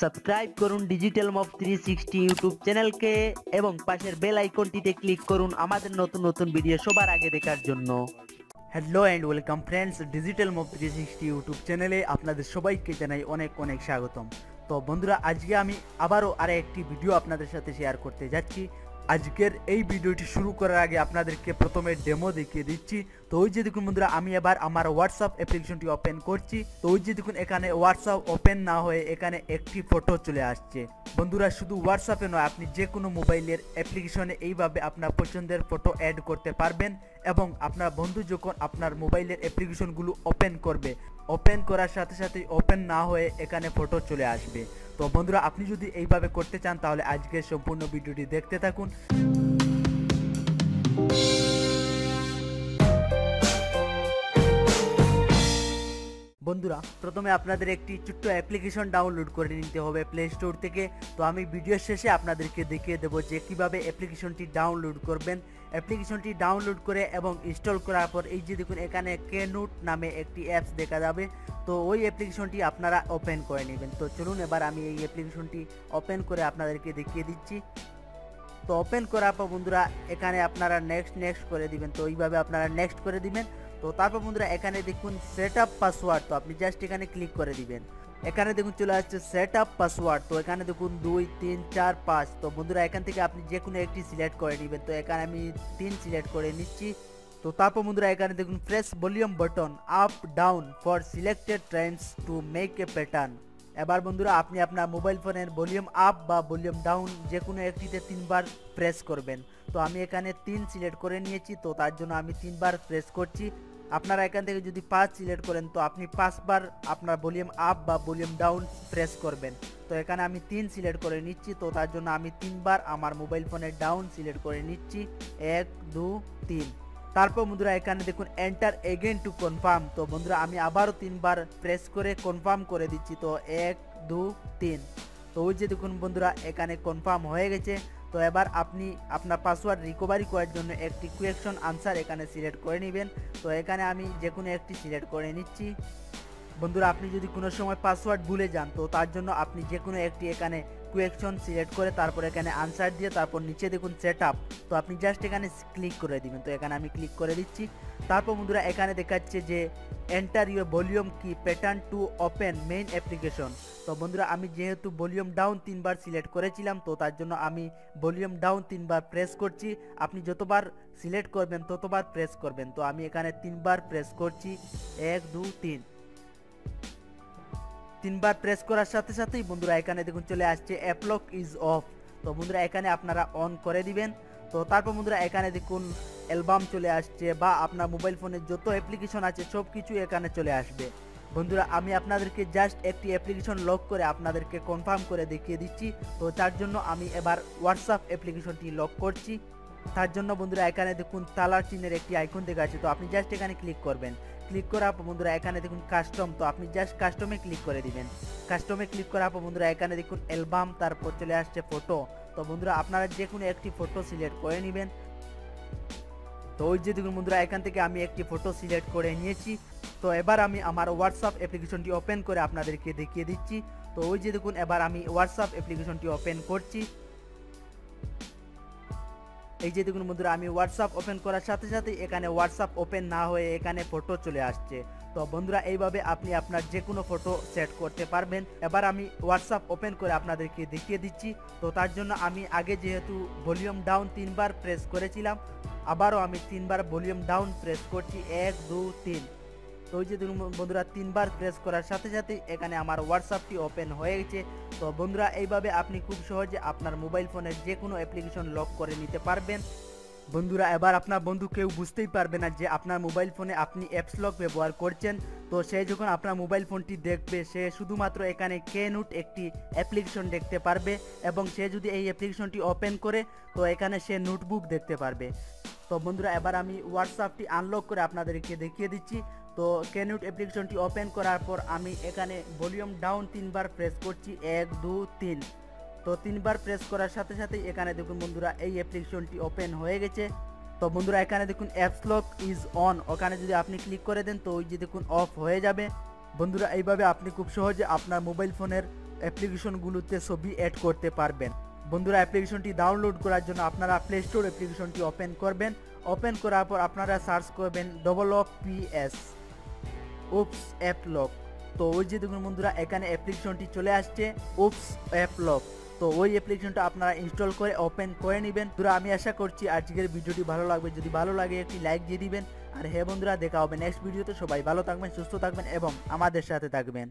Subscribe করুন digital মফ three sixty YouTube চ্যানেলকে এবং পাশের বেল আইকনটিতে ক্লিক করুন আমাদের নতুন নতুন ভিডিও সবার আগে দেখার জন্য। Hello and welcome friends digital মফ three sixty YouTube চ্যানেলে আপনাদের সবাইকে জানাই অনেক অনেক স্বাগতম। তো বন্ধুরা, আজকে আমি আবারও আরেকটি ভিডিও আপনাদের সাথে শেয়ার করতে যাচ্ছি। আজকের এই ভিডিওটি শুরু করার আগে আপনাদেরকে প্রথমে ডেমো দেখিয়ে দিচ্ছি। তো ওই যে দেখুন বন্ধুরা, আমি এবার আমার হোয়াটসঅ্যাপ অ্যাপ্লিকেশনটি ওপেন করছি। তো ওই যে দেখুন, এখানে হোয়াটসঅ্যাপ ওপেন না হয়ে এখানে একটি ফটো চলে আসছে। বন্ধুরা, শুধু হোয়াটসঅ্যাপে নয়, আপনি যে কোনো মোবাইলের অ্যাপ্লিকেশনে এইভাবে আপনার পছন্দের ফটো অ্যাড করতে পারবেন এবং আপনার বন্ধু যখন আপনার মোবাইলের অ্যাপ্লিকেশনগুলো ওপেন করবে ওপেন করার সাথে সাথে ওপেন না হয়ে এখানে ফটো চলে আসবে। তো বন্ধুরা আপনি যদি এইভাবে করতে চান তাহলে আজকের সম্পূর্ণ ভিডিওটি দেখতে থাকুন। বন্ধুরা, প্রথমে আপনাদের একটি ছোট্ট অ্যাপ্লিকেশন ডাউনলোড করে নিতে হবে প্লে স্টোর থেকে। তো আমি ভিডিওর শেষে আপনাদেরকে দেখিয়ে দেবো যে কীভাবে অ্যাপ্লিকেশনটি ডাউনলোড করবেন। অ্যাপ্লিকেশনটি ডাউনলোড করে এবং ইনস্টল করার পর এই যে দেখুন, এখানে কেনুট নামে একটি অ্যাপস দেখা যাবে। তো ওই অ্যাপ্লিকেশনটি আপনারা ওপেন করে নেবেন। তো চলুন, এবার আমি এই অ্যাপ্লিকেশনটি ওপেন করে আপনাদেরকে দেখিয়ে দিচ্ছি। তো ওপেন করার পর বন্ধুরা, এখানে আপনারা নেক্সট নেক্সট করে দিবেন। তো এইভাবে আপনারা নেক্সট করে দিবেন। তো তারপর বন্ধুরা, এখানে দেখুন সেট আপ পাসওয়ার্ড তো আপনি জাস্ট এখানে ক্লিক করে দিবেন। এখানে দেখুন চলে আসছে সেট আপ পাসওয়ার্ড তো এখানে দেখুন দুই, তিন, চার, পাঁচ। তো বন্ধুরা, এখান থেকে আপনি যে কোনো একটি সিলেক্ট করে নেবেন। তো এখানে আমি তিন সিলেক্ট করে নিচ্ছি। তো তারপর বন্ধুরা, এখানে দেখুন press volume button up down for selected trends to make a pattern এবার বন্ধুরা, আপনি আপনার মোবাইল ফোনের ভলিউম আপ বা ভলিউম ডাউন যে কোনো একটিতে তিনবার প্রেস করবেন। তো আমি এখানে তিন সিলেক্ট করে নিয়েছি, তো তার জন্য আমি তিনবার প্রেস করছি। আপনারা এখান থেকে যদি পাঁচ সিলেক্ট করেন, তো আপনি পাঁচবার আপনার ভলিউম আপ বা ভলিউম ডাউন প্রেস করবেন। তো এখানে আমি তিন সিলেক্ট করে নিচ্ছি, তো তার জন্য আমি তিনবার আমার মোবাইল ফোনের ডাউন সিলেক্ট করে নিচ্ছি। এক, দু, তিন। তারপর বন্ধুরা, এখানে দেখুন এন্টার এগেন টু কনফার্ম তো বন্ধুরা, আমি আবারও তিনবার প্রেস করে কনফার্ম করে দিচ্ছি, তো এক, দু, তিন। তো ওই যে দেখুন বন্ধুরা, এখানে কনফার্ম হয়ে গেছে। তো এবার আপনি আপনার পাসওয়ার্ড রিকভারি করার জন্য একটি কুয়েকশন আনসার এখানে সিলেক্ট করে নেবেন। তো এখানে আমি যে কোনো একটি সিলেক্ট করে নিচ্ছি। বন্ধুরা, আপনি যদি কোনো সময় পাসওয়ার্ড ভুলে যান, তো তার জন্য আপনি যে কোনো একটি এখানে কুয়েকশন সিলেক্ট করে তারপর এখানে আনসার দিয়ে তারপর নিচে দেখুন সেট আপ তো আপনি জাস্ট এখানে ক্লিক করে দিবেন। তো এখানে আমি ক্লিক করে দিচ্ছি। তারপর বন্ধুরা, এখানে দেখাচ্ছে যে enter your volume key pattern to open main application তো বন্ধুরা, আমি যেহেতু ভলিউম ডাউন তিনবার সিলেক্ট করেছিলাম, তো তার জন্য আমি ভলিউম ডাউন তিনবার প্রেস করছি। আপনি যতবার সিলেক্ট করবেন, ততবার প্রেস করবেন। তো আমি এখানে তিনবার প্রেস করছি। এক, দু, তিন। তিনবার প্রেস করার সাথে সাথেই বন্ধুরা, এখানে দেখুন চলে আসছে অ্যাপলক ইজ অফ তো বন্ধুরা, এখানে আপনারা অন করে দিবেন। তো তারপর বন্ধুরা, এখানে দেখুন অ্যালবাম চলে আসছে বা আপনার মোবাইল ফোনের যত অ্যাপ্লিকেশন আছে সব কিছু এখানে চলে আসবে। বন্ধুরা, আমি আপনাদেরকে জাস্ট একটি অ্যাপ্লিকেশন লক করে আপনাদেরকে কনফার্ম করে দেখিয়ে দিচ্ছি। তো তার জন্য আমি এবার হোয়াটসঅ্যাপ অ্যাপ্লিকেশনটি লক করছি। তার জন্য বন্ধুরা, এখানে দেখুন, তালার চিহ্নের একটি আইকন দেখা আছে তো আপনি জাস্ট এখানে ক্লিক করবেন। ক্লিক করার পর বন্ধুরা, এখানে দেখুন কাস্টম তো আপনি জাস্ট কাস্টমে ক্লিক করে দিবেন। কাস্টমে ক্লিক করার পর বন্ধুরা, এখানে দেখুন অ্যালবাম তারপর চলে আসছে ফটো তো বন্ধুরা, আপনারা যে কোনো একটি ফটো সিলেক্ট করে নেবেন। তো ওই যে দেখুন বন্ধুরা, এখান থেকে আমি একটি ফটো সিলেক্ট করে নিয়েছি। তো এবার আমি আমার হোয়াটসঅ্যাপ অ্যাপ্লিকেশনটি ওপেন করে আপনাদেরকে দেখিয়ে দিচ্ছি। তো ওই যে দেখুন, এবার আমি হোয়াটসঅ্যাপ অ্যাপ্লিকেশনটি ওপেন করছি। এই যে দেখুন বন্ধুরা, আমি হোয়াটসঅ্যাপ ওপেন করার সাথে সাথে এখানে হোয়াটসঅ্যাপ ওপেন না হয়ে এখানে ফটো চলে আসছে। তো বন্ধুরা, এইভাবে আপনি আপনার যে কোনো ফটো সেট করতে পারবেন। এবার আমি হোয়াটসঅ্যাপ ওপেন করে আপনাদেরকে দেখিয়ে দিচ্ছি। তো তার জন্য আমি আগে যেহেতু ভলিউম ডাউন তিনবার প্রেস করেছিলাম, আবারও আমি তিনবার ভলিউম ডাউন প্রেস করছি। এক, দু, তিন। তো ওই যে বন্ধুরা, তিনবার প্রেস করার সাথে সাথে এখানে আমার হোয়াটসঅ্যাপটি ওপেন হয়ে গেছে। তো বন্ধুরা, এইভাবে আপনি খুব সহজে আপনার মোবাইল ফোনের যে কোনো অ্যাপ্লিকেশন লক করে নিতে পারবেন। বন্ধুরা, এবার আপনার বন্ধু কেউ বুঝতেই পারবে না যে আপনার মোবাইল ফোনে আপনি অ্যাপস লক ব্যবহার করছেন। তো সে যখন আপনার মোবাইল ফোনটি দেখবে, সে শুধুমাত্র এখানে কে নোট একটি অ্যাপ্লিকেশন দেখতে পারবে এবং সে যদি এই অ্যাপ্লিকেশনটি ওপেন করে, তো এখানে সে নোটবুক দেখতে পারবে। তো বন্ধুরা, এবার আমি হোয়াটসঅ্যাপটি আনলক করে আপনাদেরকে দেখিয়ে দিচ্ছি। তো ক্যানুট অ্যাপ্লিকেশনটি ওপেন করার পর আমি এখানে ভলিউম ডাউন তিনবার প্রেস করছি, এক, দু, তিন। তো তিনবার প্রেস করার সাথে সাথে এখানে দেখুন বন্ধুরা, এই অ্যাপ্লিকেশনটি ওপেন হয়ে গেছে। তো বন্ধুরা, এখানে দেখুন অ্যাপস লক ইজ অন ওখানে যদি আপনি ক্লিক করে দেন, তো ওই যে দেখুন অফ হয়ে যাবে। বন্ধুরা, এইভাবে আপনি খুব সহজে আপনার মোবাইল ফোনের অ্যাপ্লিকেশনগুলোতে ছবি অ্যাড করতে পারবেন। বন্ধুরা অ্যাপ্লিকেশনটি ডাউনলোড করার জন্য আপনারা প্লে স্টোর অ্যাপ্লিকেশনটি ওপেন করবেন। ওপেন করার পর আপনারা সার্চ করবেন double of PS oops app lock তো ওই যে দেখুন বন্ধুরা, এখানে অ্যাপ্লিকেশনটি চলে আসছে উপস অ্যাপ লক তো ওই অ্যাপ্লিকেশনটা আপনারা ইনস্টল করে ওপেন করে নেবেন। বন্ধুরা, আমি আশা করছি আজকের ভিডিওটি ভালো লাগবে। যদি ভালো লাগে, একটি লাইক দিয়ে দিবেন। আর হ্যাঁ বন্ধুরা, দেখা হবে নেক্সট ভিডিওতে। সবাই ভালো থাকবেন, সুস্থ থাকবেন এবং আমাদের সাথে থাকবেন।